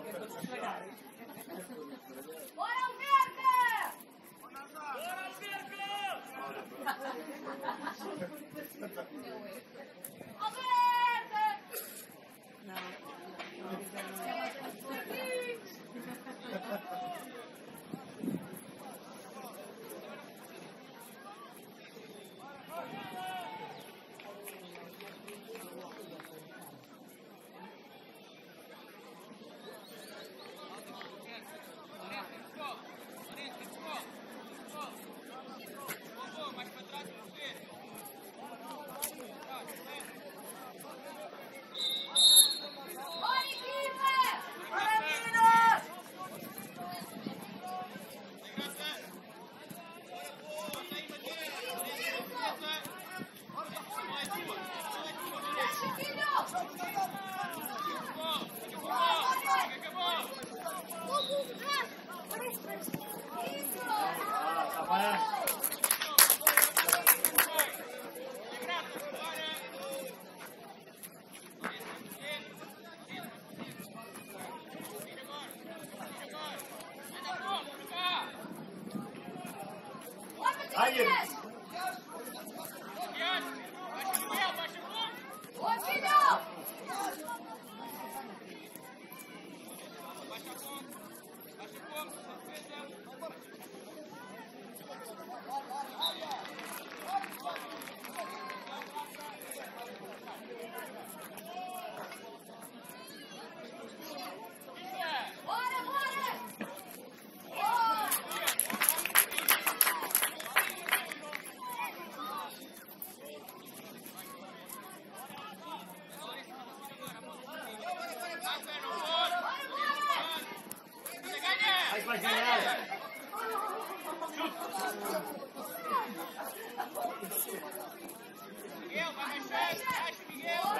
まし。Yes.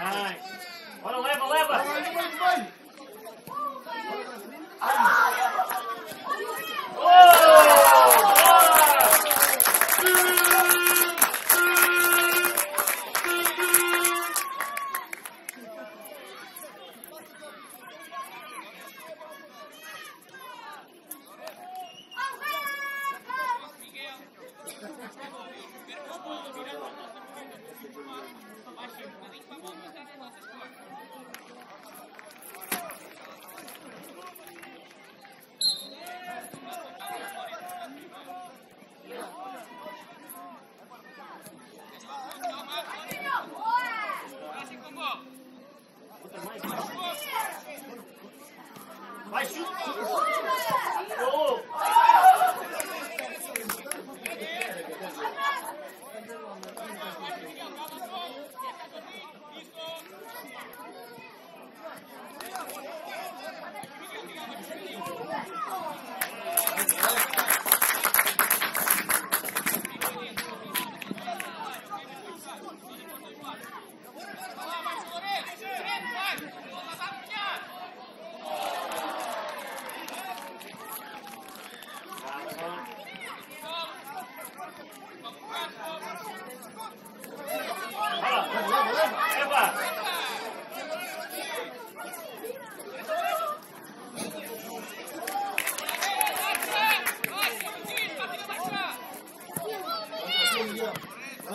Vai. Bora, leva, leva. Vai, vai, vai.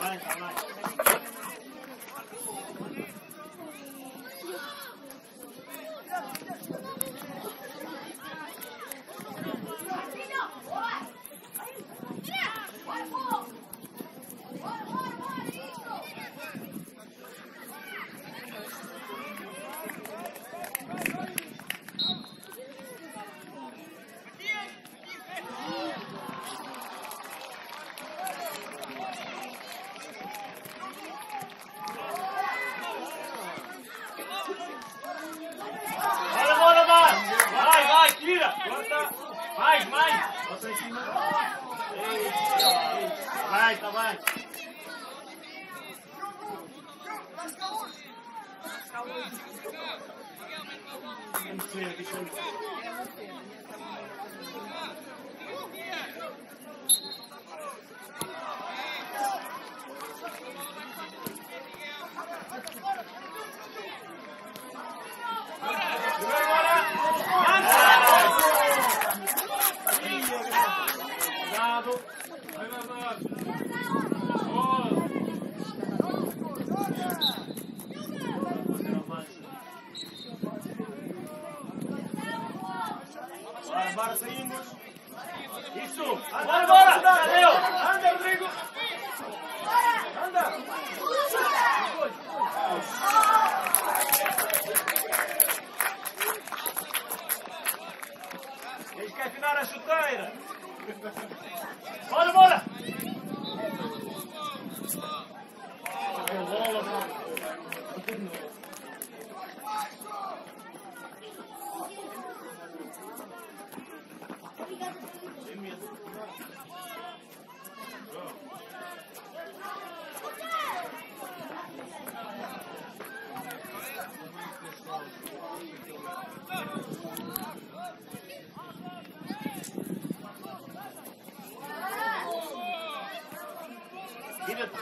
Vai, vai, vai. Marquinhos, bora! Bora, pô! Bora, bora, bora, isso! Bora, bora, vai! Vai, vai, tira! Bota! Mais, mais! Bota em cima. Eita, Vai, tá, vai! Vamos ver aqui, deixa eu- Cuidado. Vai, vai, vai. Bora, bora, saímos. Isso. Bora, bora. Deu. Anda, Rodrigo. Anda. Eles querem afinar a chuteira. Bora, bora. Девятый.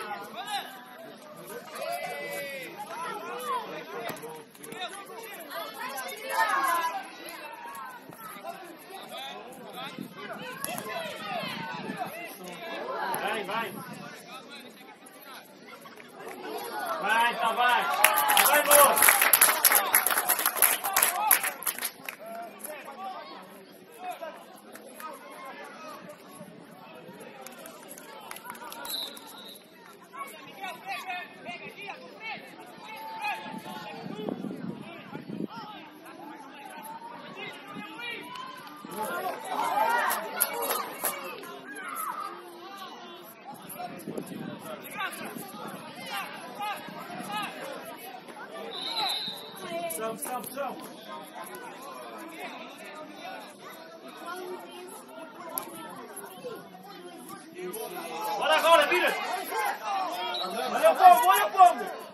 A opção. Olha agora, vira! Olha o pombo, olha o pombo!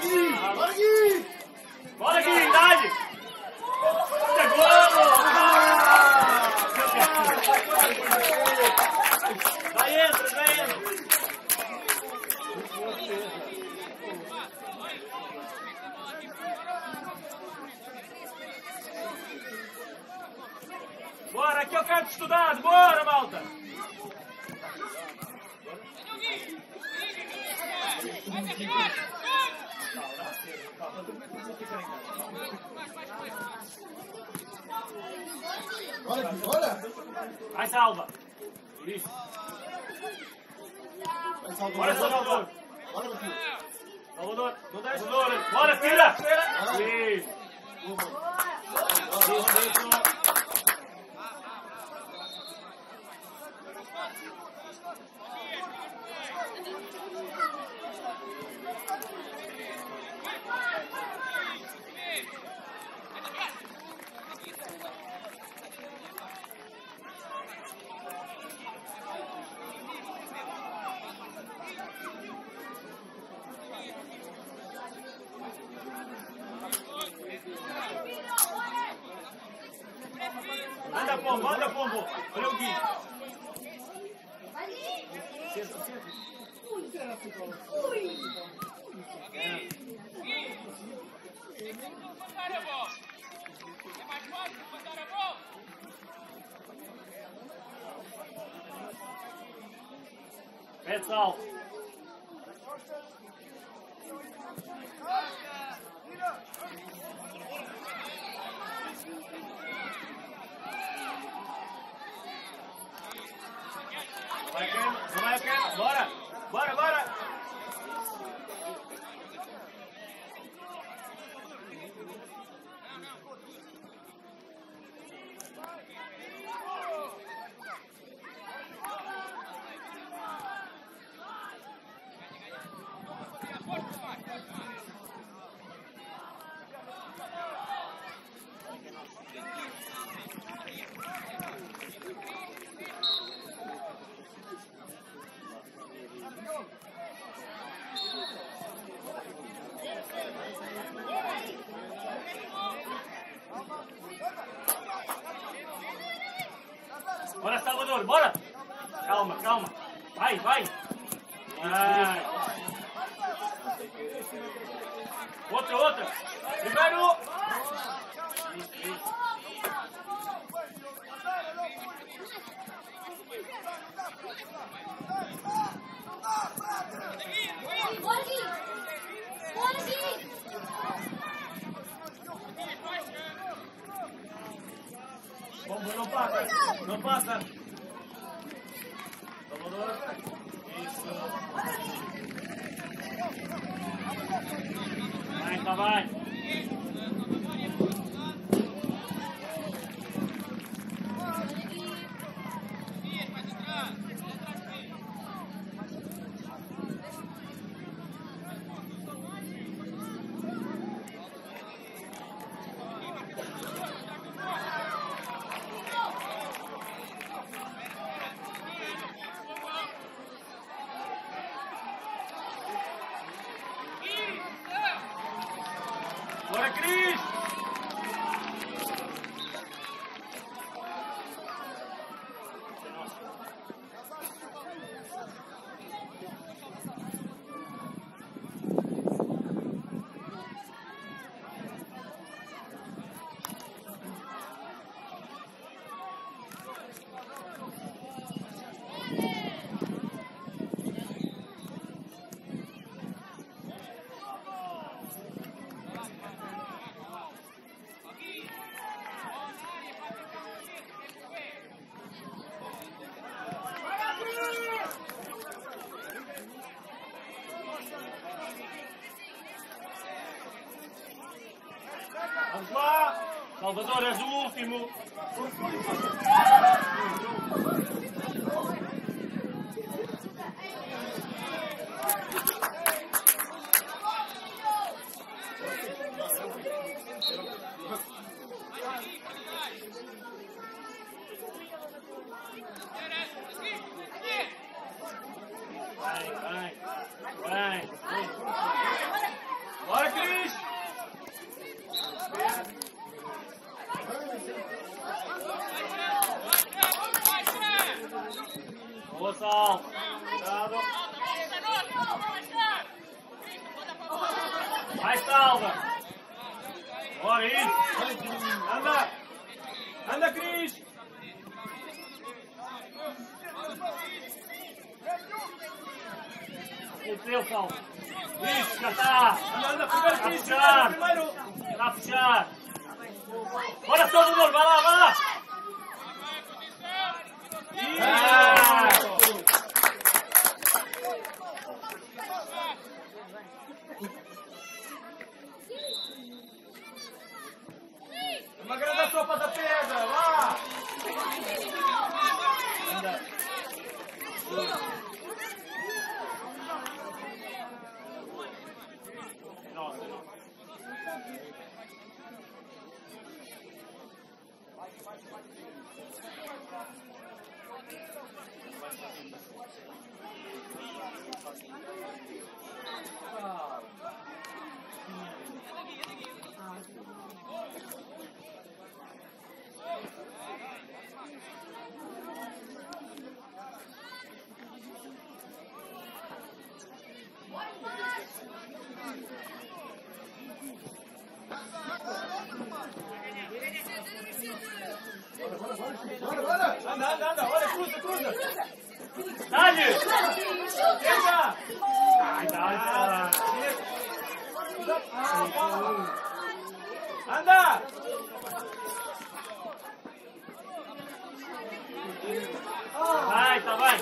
Bora, bora, Gui! Bora, Gui, dá-lhe! Chegou! Vai, entra, vai, entra! Bora, aqui é o canto bora, malta! Bora, Gui, bora! Vai, salva! Isso. Vai, Salvador. Bora, Salvador! Bora, meu filho. Salvador, não deixa. Salvador, bora, tira! Isso. Isso, isso. Anda, pombo, anda, pombo. Olha o Gui. Senta, senta. Pé salto. Vai, Ken. Vai, Ken. Bora. Bora, bora. Bora! Calma, calma. Vai, vai. Vai. Outra, outra. Primeiro! Bola aqui! Bomba, não passa! Não passa! Salvador! Isso! Vai, tá, vai! Bora, Cris! Vamos lá! Salvador, és o último! Vai, vai! Vai! Bora, Cris! Boa, Sal! Cuidado! Vai, Salva! Bora, isso! Anda! Anda, Cris! O teu, Salva! Isso, já está! Anda, anda, primeiro, Cris! Está! Está a fechar! Bora, Salvador! Vai lá, vai lá! Isso! Uma grande sopa da pedra, lá! Anda. Nossa, não. Bora, bora! Anda, anda, anda, olha, cruza, cruza! Dá-lhe! Entra! Ai, dá, Anda! Vai, tá, vai!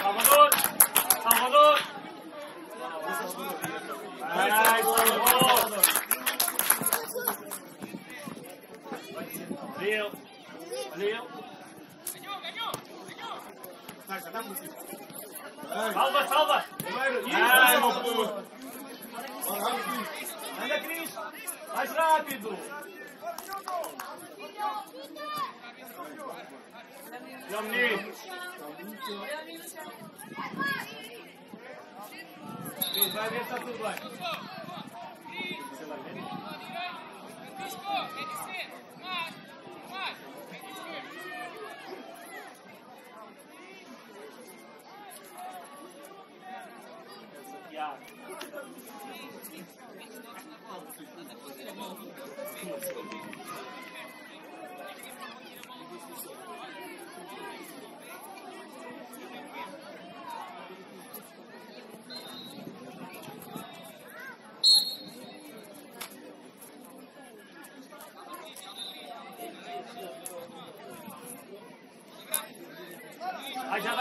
Salvador! Salvador! Vai, Salvador! Valeu! Valeu! Salva, salva! Ai, meu puto! Anda, Cris! Mais rápido! Menino! Cris, vai ver se tá tudo bem. Yeah. Vai,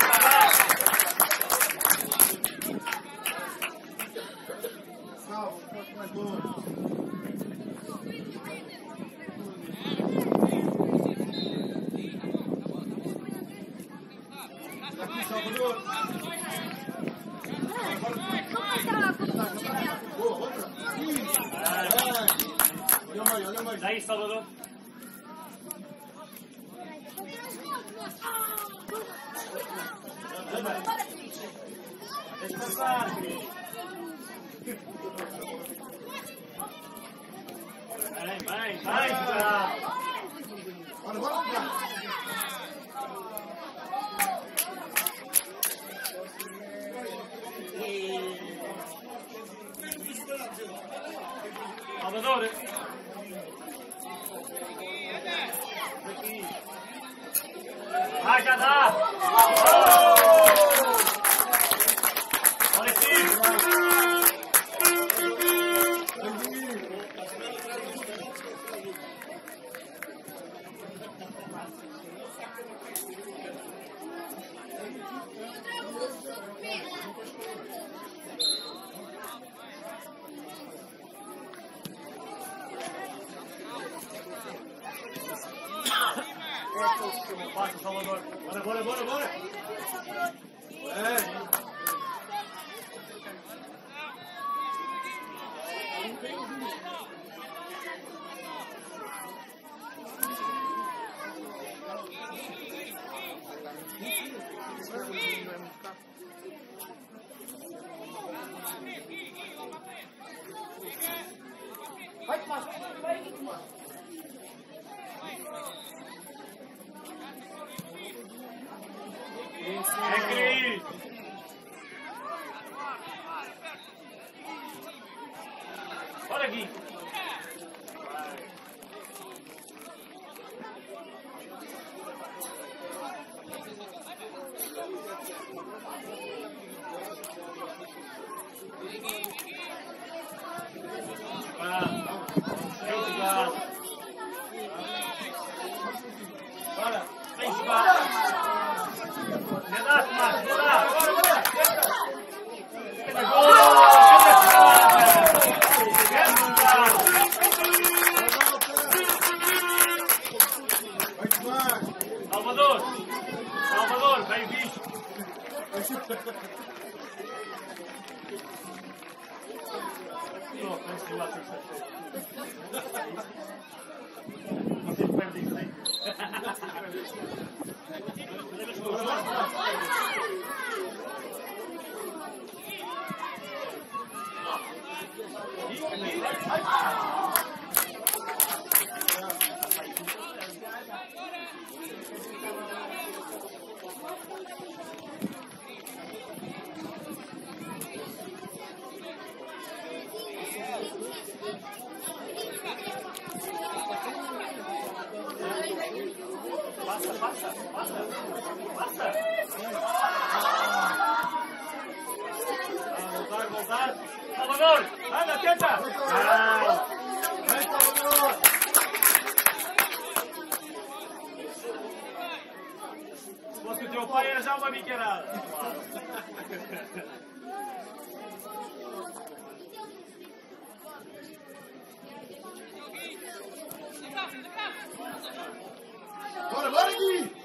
vai, vai! Salva, um pouco mais longe. Aqui, Salvador. Boa, outra. Isso. É. Olha mais, olha mais. Daí, Salvador. Deixa passar, Cris. Vai, vai, vai, Passa, Salvador. Bora, bora, bora, bora. É. É. Bora, Gui. Se fosse o teu pai, já uma biqueirada. Bora, bora, Gui.